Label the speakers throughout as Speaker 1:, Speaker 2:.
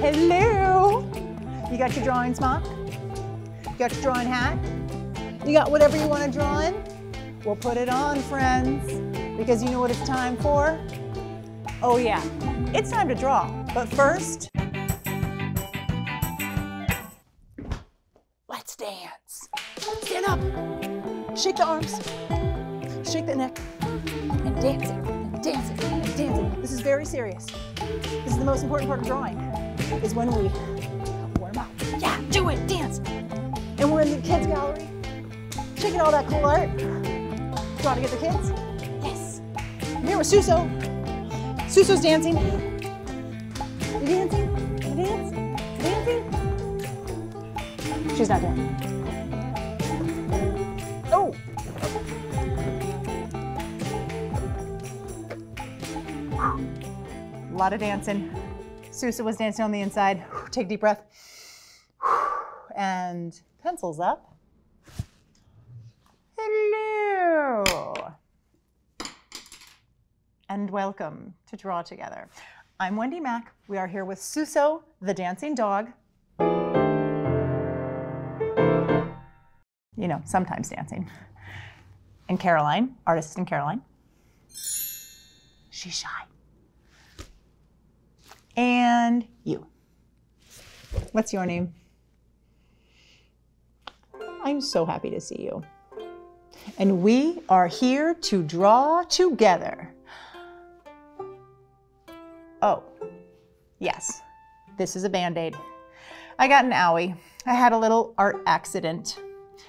Speaker 1: Hello. You got your drawing smock? You got your drawing hat? You got whatever you want to draw in? We'll put it on, friends, because you know what it's time for? Oh yeah, it's time to draw. But first, up. Shake the arms. Shake the neck. And dancing, and dancing, and dancing. This is very serious. This is the most important part of drawing is when we warm up. Yeah, do it, dance. And we're in the kids gallery, checking all that cool art. Draw to get the kids? Yes. I'm here with Suso. Suso's dancing. You dancing? You dance? Dancing? She's not doing. Lot of dancing. Suso was dancing on the inside. Take a deep breath. And pencils up. Hello. And welcome to Draw Together. I'm Wendy Mac. We are here with Suso, the dancing dog. You know, sometimes dancing. And Caroline, artist assistant Caroline. She's shy and you. What's your name? I'm so happy to see you. And we are here to draw together. Oh, yes, this is a band-aid. I got an owie. I had a little art accident.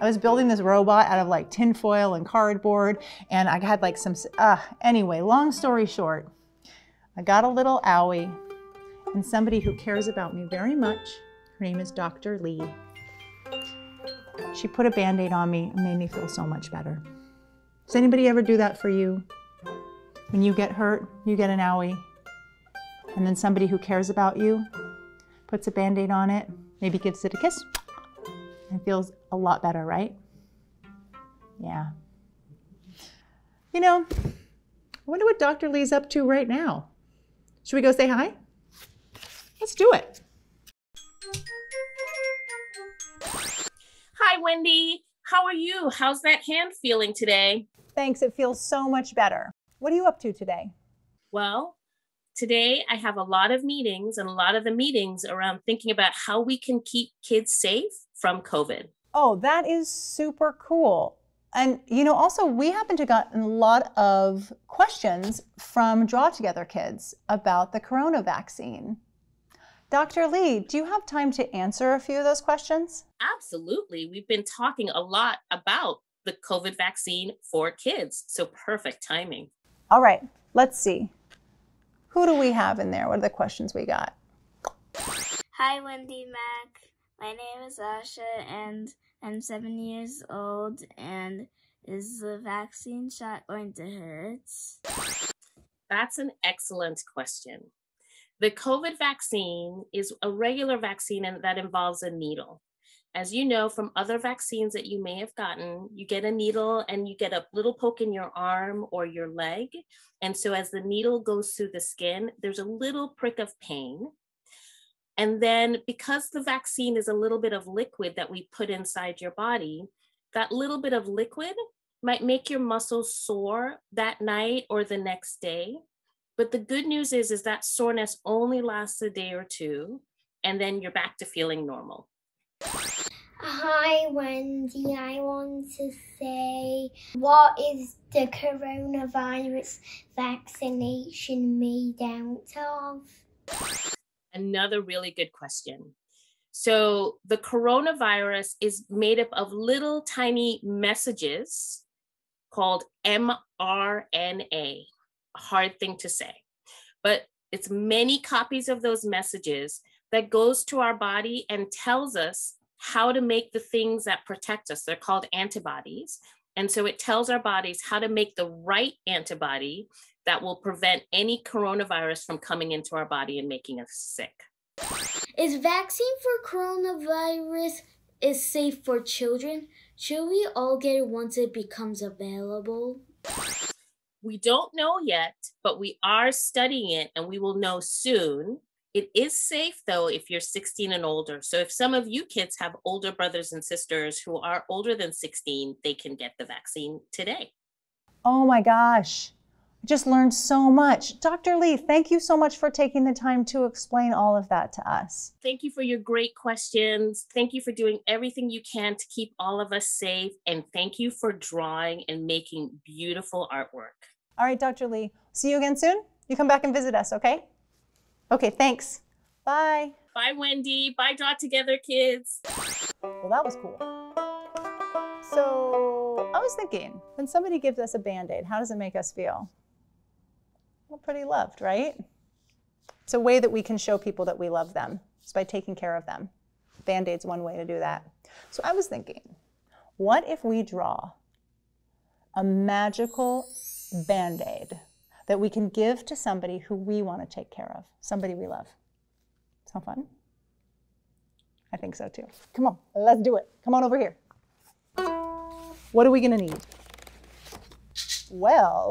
Speaker 1: I was building this robot out of like tinfoil and cardboard, and I had like some, uh, anyway, long story short, I got a little owie and somebody who cares about me very much. Her name is Dr. Lee. She put a band-aid on me and made me feel so much better. Does anybody ever do that for you? When you get hurt, you get an owie, and then somebody who cares about you puts a band-aid on it, maybe gives it a kiss, and feels a lot better, right? Yeah. You know, I wonder what Dr. Lee's up to right now. Should we go say hi? Let's do it.
Speaker 2: Hi, Wendy. How are you? How's that hand feeling today?
Speaker 1: Thanks. It feels so much better. What are you up to today?
Speaker 2: Well, today I have a lot of meetings, and a lot of the meetings around thinking about how we can keep kids safe from COVID.
Speaker 1: Oh, that is super cool. And you know, also we happen to got a lot of questions from Draw Together kids about the corona vaccine. Dr. Lee, do you have time to answer a few of those questions?
Speaker 2: Absolutely. We've been talking a lot about the COVID vaccine for kids, so perfect timing.
Speaker 1: All right, let's see. Who do we have in there? What are the questions we got?
Speaker 3: Hi, Wendy Mac. My name is Asha, and I'm seven years old. And is the vaccine shot going to hurt?
Speaker 2: That's an excellent question. The COVID vaccine is a regular vaccine and that involves a needle. As you know from other vaccines that you may have gotten, you get a needle and you get a little poke in your arm or your leg. And so as the needle goes through the skin, there's a little prick of pain. And then because the vaccine is a little bit of liquid that we put inside your body, that little bit of liquid might make your muscles sore that night or the next day. But the good news is, is that soreness only lasts a day or two, and then you're back to feeling normal.
Speaker 4: Hi, Wendy. I want to say, what is the coronavirus vaccination made out of?
Speaker 2: Another really good question. So, the coronavirus is made up of little tiny messages called mRNA hard thing to say, but it's many copies of those messages that goes to our body and tells us how to make the things that protect us. They're called antibodies. And so it tells our bodies how to make the right antibody that will prevent any coronavirus from coming into our body and making us sick.
Speaker 4: Is vaccine for coronavirus
Speaker 3: is safe for children? Should we all get it once it becomes available?
Speaker 2: We don't know yet, but we are studying it and we will know soon. It is safe though if you're 16 and older. So if some of you kids have older brothers and sisters who are older than 16, they can get the vaccine today.
Speaker 1: Oh my gosh. I just learned so much. Dr. Lee, thank you so much for taking the time to explain all of that to us.
Speaker 2: Thank you for your great questions. Thank you for doing everything you can to keep all of us safe. And thank you for drawing and making beautiful artwork.
Speaker 1: All right, Dr. Lee, see you again soon. You come back and visit us, okay? Okay, thanks. Bye.
Speaker 2: Bye, Wendy. Bye, Draw Together, kids.
Speaker 1: Well, that was cool. So I was thinking, when somebody gives us a band-aid, how does it make us feel? Well, pretty loved, right? It's a way that we can show people that we love them. It's by taking care of them. Band-aid's one way to do that. So I was thinking, what if we draw a magical band-aid that we can give to somebody who we want to take care of, somebody we love. Sound fun? I think so too. Come on, let's do it. Come on over here. What are we going to need? Well,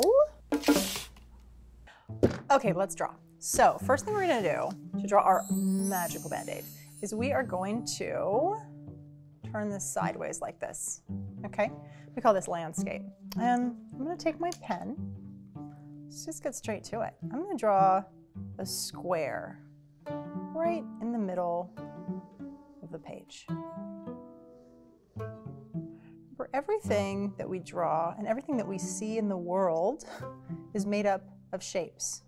Speaker 1: okay, let's draw. So first thing we're going to do to draw our magical band-aid is we are going to turn this sideways like this, okay? We call this landscape. And I'm to take my pen Let's just get straight to it. I'm to draw a square right in the middle of the page. For everything that we draw and everything that we see in the world is made up of shapes.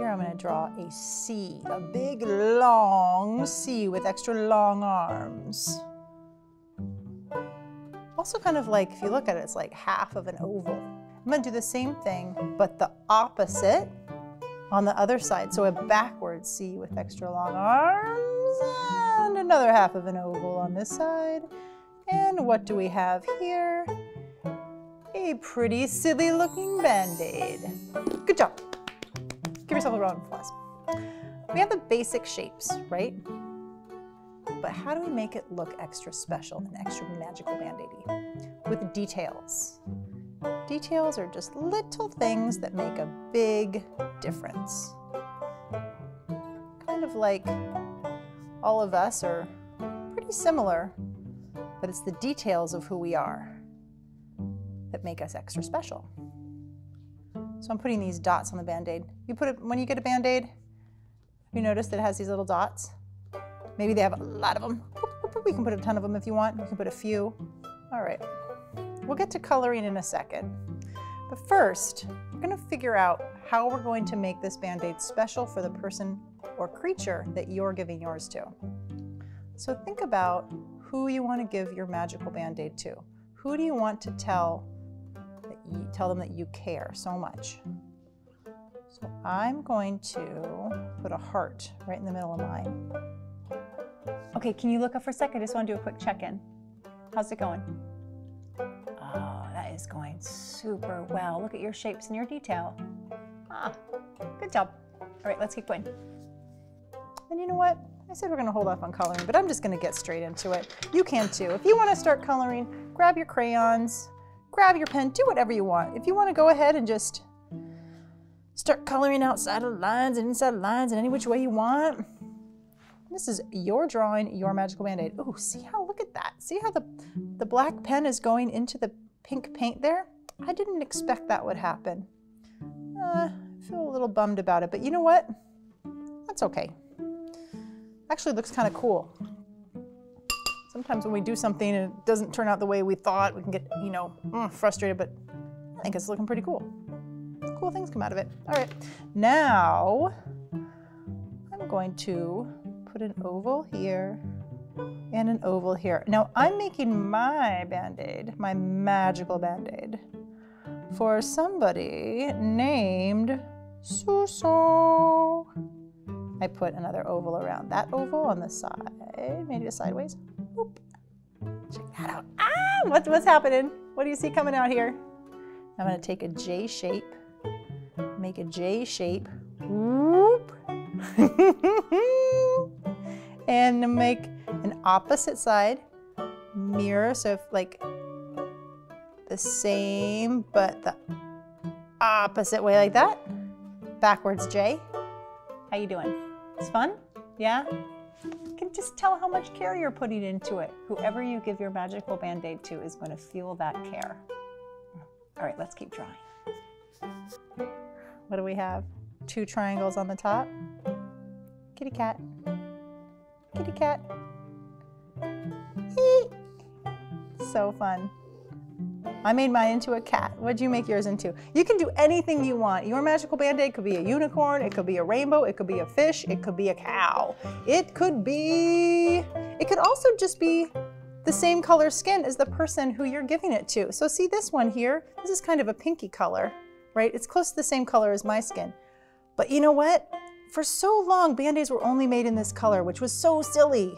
Speaker 1: Here I'm going to draw a C, a big long C with extra long arms. Also kind of like, if you look at it, it's like half of an oval. I'm gonna do the same thing, but the opposite on the other side. So a backward C with extra long arms and another half of an oval on this side. And what do we have here? A pretty silly looking band-aid. Good job. Give yourself a round of applause. We have the basic shapes, right? But how do we make it look extra special and extra magical band-aidy? With details. Details are just little things that make a big difference. Kind of like all of us are pretty similar, but it's the details of who we are that make us extra special. So I'm putting these dots on the band-aid. You put it when you get a band-aid, you notice that it has these little dots? Maybe they have a lot of them. We can put a ton of them if you want. You can put a few. All right. We'll get to coloring in a second. But first, we're going to figure out how we're going to make this Band-Aid special for the person or creature that you're giving yours to. So think about who you want to give your magical Band-Aid to. Who do you want to tell you, tell them that you care so much? So I'm going to put a heart right in the middle of mine. Okay, can you look up for a second? I just want to do a quick check-in. How's it going? that is going super well. Look at your shapes and your detail. Ah, good job. All right, let's keep going. And you know what? I said we're gonna hold off on coloring, but I'm just gonna get straight into it. You can too. If you wanna start coloring, grab your crayons, grab your pen, do whatever you want. If you wanna go ahead and just start coloring outside of lines and inside of lines in any which way you want, this is your drawing, your magical band-aid. Oh, see how, look at that. See how the, the black pen is going into the pink paint there. I didn't expect that would happen. Uh, I feel a little bummed about it, but you know what? That's okay. Actually looks kind of cool. Sometimes when we do something and it doesn't turn out the way we thought, we can get, you know, mm, frustrated, but I think it's looking pretty cool. Cool things come out of it. All right, now I'm going to put an oval here and an oval here. Now I'm making my Band-Aid, my magical Band-Aid, for somebody named Suso. I put another oval around that oval on the side, maybe sideways. Check that out. Ah, what's, what's happening? What do you see coming out here? I'm gonna take a J shape, make a J shape, whoop, and make An opposite side, mirror, so if like the same, but the opposite way like that. Backwards J. How you doing? It's fun? Yeah? Can just tell how much care you're putting into it. Whoever you give your magical band-aid to is going to feel that care. All right, let's keep drawing. What do we have? Two triangles on the top. Kitty cat. Kitty cat. So fun. I made mine into a cat. What'd you make yours into? You can do anything you want. Your magical band-aid could be a unicorn, it could be a rainbow, it could be a fish, it could be a cow. It could be, it could also just be the same color skin as the person who you're giving it to. So see this one here? This is kind of a pinky color, right? It's close to the same color as my skin. But you know what? For so long, Band-Aids were only made in this color, which was so silly.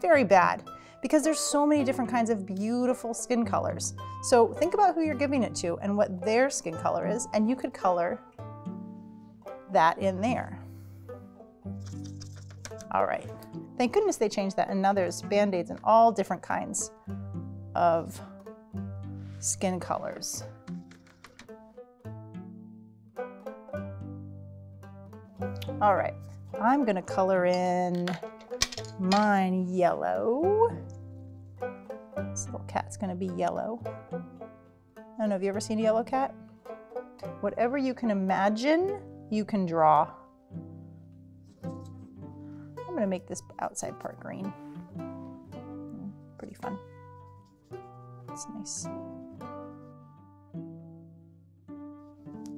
Speaker 1: Very bad because there's so many different kinds of beautiful skin colors. So think about who you're giving it to and what their skin color is, and you could color that in there. All right. Thank goodness they changed that. And now there's Band-Aids in all different kinds of skin colors. All right, I'm gonna color in mine yellow. This little cat's gonna be yellow. I don't know, have you ever seen a yellow cat? Whatever you can imagine, you can draw. I'm gonna make this outside part green. Pretty fun. It's nice.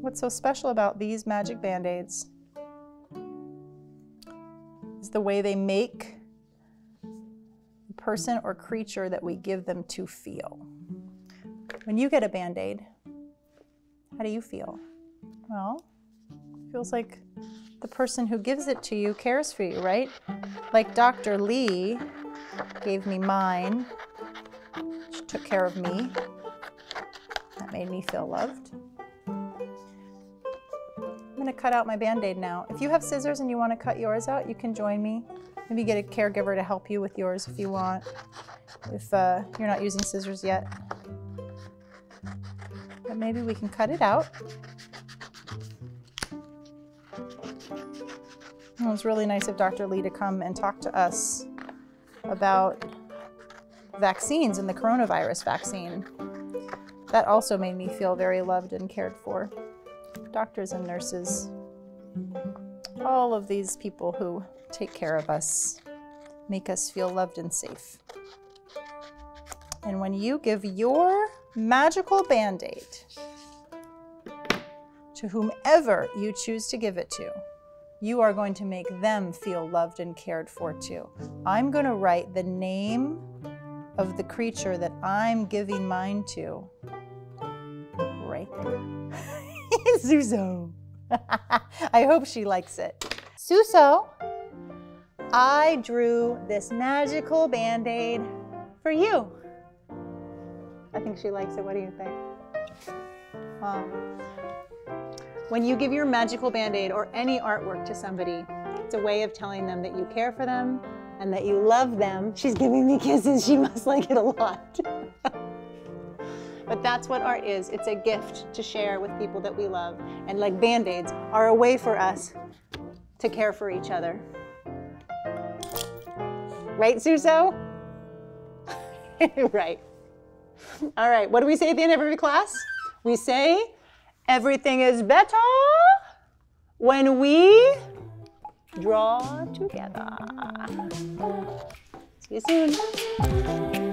Speaker 1: What's so special about these magic band-aids is the way they make person or creature that we give them to feel. When you get a band-aid, how do you feel? Well, feels like the person who gives it to you cares for you, right? Like Dr. Lee gave me mine. She took care of me. That made me feel loved. I'm gonna cut out my Band-Aid now. If you have scissors and you wanna cut yours out, you can join me. Maybe get a caregiver to help you with yours if you want, if uh, you're not using scissors yet. But maybe we can cut it out. It was really nice of Dr. Lee to come and talk to us about vaccines and the coronavirus vaccine. That also made me feel very loved and cared for doctors and nurses, all of these people who take care of us, make us feel loved and safe. And when you give your magical band-aid to whomever you choose to give it to, you are going to make them feel loved and cared for too. I'm going to write the name of the creature that I'm giving mine to right there. Suso. I hope she likes it. Suso, I drew this magical band-aid for you. I think she likes it. What do you think? Um, when you give your magical band-aid or any artwork to somebody, it's a way of telling them that you care for them and that you love them. She's giving me kisses. She must like it a lot. But that's what art is. It's a gift to share with people that we love. And like band-aids are a way for us to care for each other. Right, Suso? right. All right, what do we say at the end of every class? We say, everything is better when we draw together. See you soon.